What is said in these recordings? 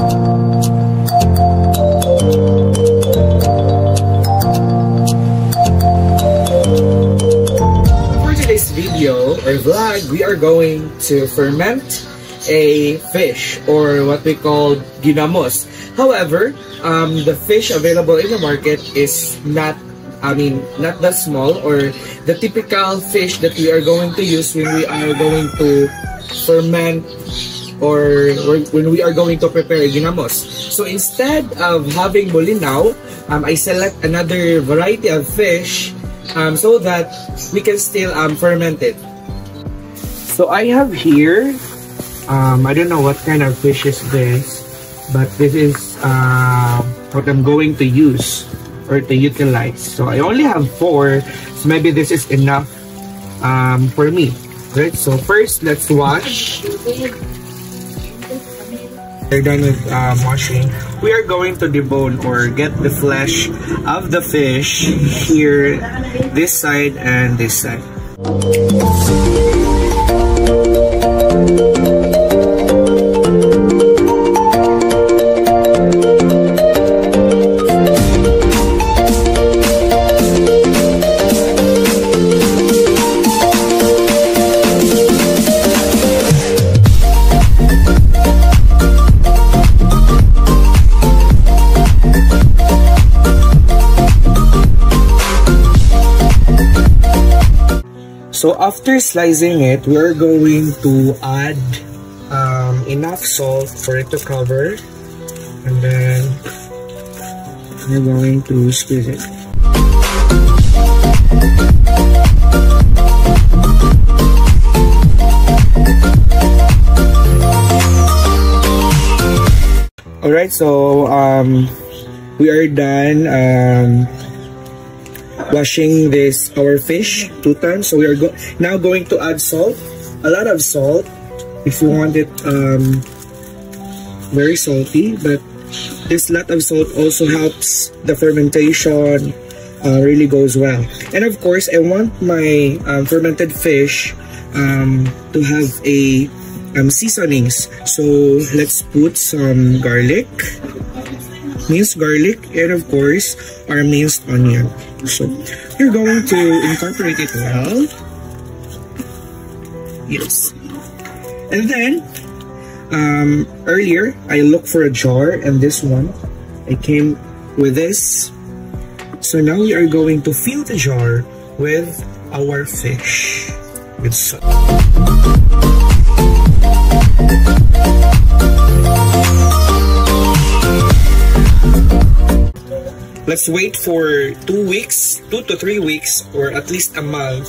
For today's video or vlog, we are going to ferment a fish or what we call ginamos. However, um, the fish available in the market is not, I mean, not that small or the typical fish that we are going to use when we are going to ferment or when we are going to prepare ginamos. So instead of having bulinaw, um, I select another variety of fish um, so that we can still um, ferment it. So I have here, um, I don't know what kind of fish is this, but this is uh, what I'm going to use or to utilize. So I only have four, so maybe this is enough um, for me. Right, so first let's wash. We're done with um, washing. We are going to debone or get the flesh of the fish here, this side and this side. So after slicing it, we're going to add um, enough salt for it to cover. And then we're going to squeeze it. Alright, so um, we are done um, washing this our fish two times. So we are go now going to add salt a lot of salt if you want it um, very salty but this lot of salt also helps the fermentation uh, really goes well. And of course I want my um, fermented fish um, to have a um, seasonings. So let's put some garlic minced garlic and of course our minced onion so you're going to incorporate it well. Yes. And then, um, earlier, I looked for a jar and this one, I came with this. So now we are going to fill the jar with our fish with salt. Let's wait for two weeks, two to three weeks, or at least a month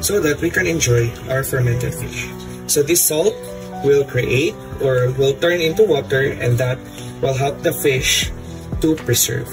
so that we can enjoy our fermented fish. So this salt will create or will turn into water and that will help the fish to preserve.